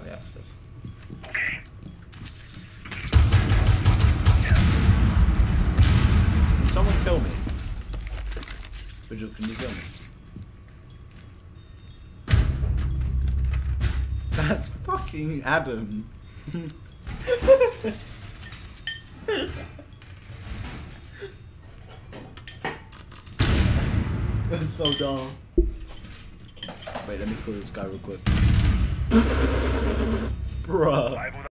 the access. Can someone kill me? Vigil, can you kill me? That's fucking Adam. That's so dumb. Wait, let me call this guy real quick. Bruh.